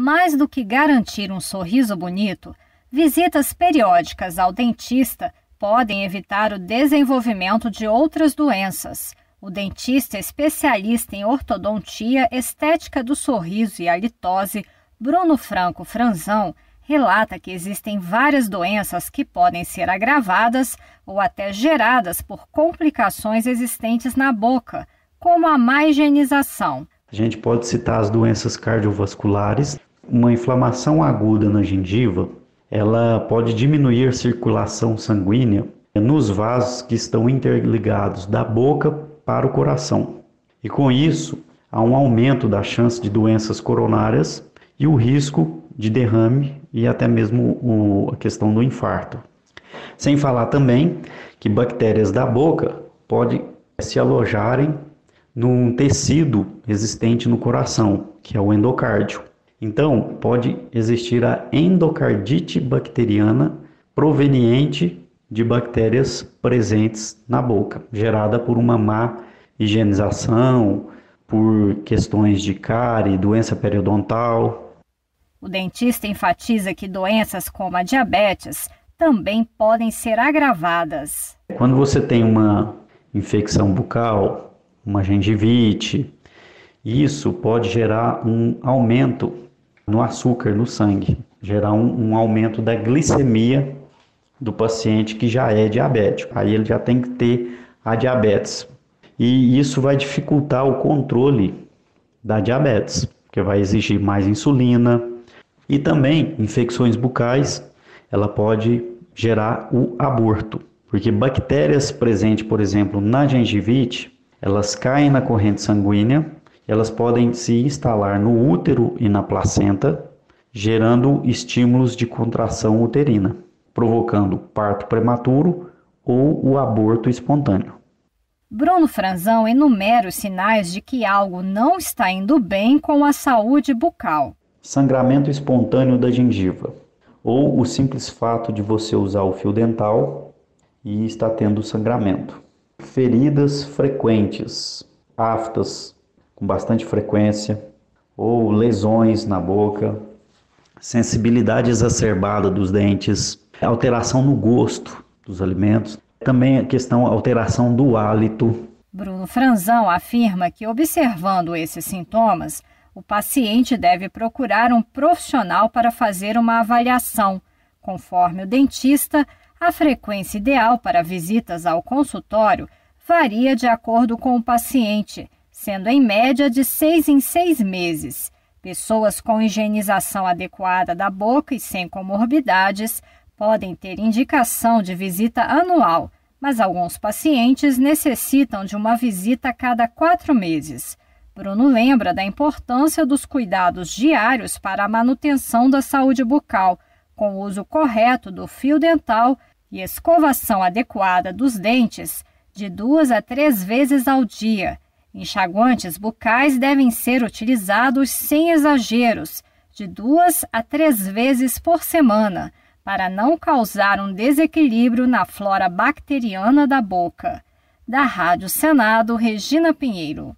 Mais do que garantir um sorriso bonito, visitas periódicas ao dentista podem evitar o desenvolvimento de outras doenças. O dentista especialista em ortodontia, estética do sorriso e halitose, Bruno Franco Franzão, relata que existem várias doenças que podem ser agravadas ou até geradas por complicações existentes na boca, como a má higienização. A gente pode citar as doenças cardiovasculares. Uma inflamação aguda na gengiva, ela pode diminuir a circulação sanguínea nos vasos que estão interligados da boca para o coração. E com isso, há um aumento da chance de doenças coronárias e o risco de derrame e até mesmo o, a questão do infarto. Sem falar também que bactérias da boca podem se alojarem num tecido existente no coração, que é o endocárdio. Então, pode existir a endocardite bacteriana proveniente de bactérias presentes na boca, gerada por uma má higienização, por questões de cárie, doença periodontal, o dentista enfatiza que doenças como a diabetes também podem ser agravadas. Quando você tem uma infecção bucal, uma gengivite, isso pode gerar um aumento no açúcar no sangue, gerar um, um aumento da glicemia do paciente que já é diabético. Aí ele já tem que ter a diabetes. E isso vai dificultar o controle da diabetes, porque vai exigir mais insulina, e também infecções bucais, ela pode gerar o aborto, porque bactérias presentes, por exemplo, na gengivite, elas caem na corrente sanguínea, elas podem se instalar no útero e na placenta, gerando estímulos de contração uterina, provocando parto prematuro ou o aborto espontâneo. Bruno Franzão enumera os sinais de que algo não está indo bem com a saúde bucal sangramento espontâneo da gengiva, ou o simples fato de você usar o fio dental e está tendo sangramento. Feridas frequentes, aftas com bastante frequência, ou lesões na boca, sensibilidade exacerbada dos dentes, alteração no gosto dos alimentos, também a questão alteração do hálito. Bruno Franzão afirma que observando esses sintomas, o paciente deve procurar um profissional para fazer uma avaliação. Conforme o dentista, a frequência ideal para visitas ao consultório varia de acordo com o paciente, sendo em média de seis em seis meses. Pessoas com higienização adequada da boca e sem comorbidades podem ter indicação de visita anual, mas alguns pacientes necessitam de uma visita a cada quatro meses. Bruno lembra da importância dos cuidados diários para a manutenção da saúde bucal, com o uso correto do fio dental e escovação adequada dos dentes de duas a três vezes ao dia. Enxaguantes bucais devem ser utilizados sem exageros, de duas a três vezes por semana, para não causar um desequilíbrio na flora bacteriana da boca. Da Rádio Senado, Regina Pinheiro.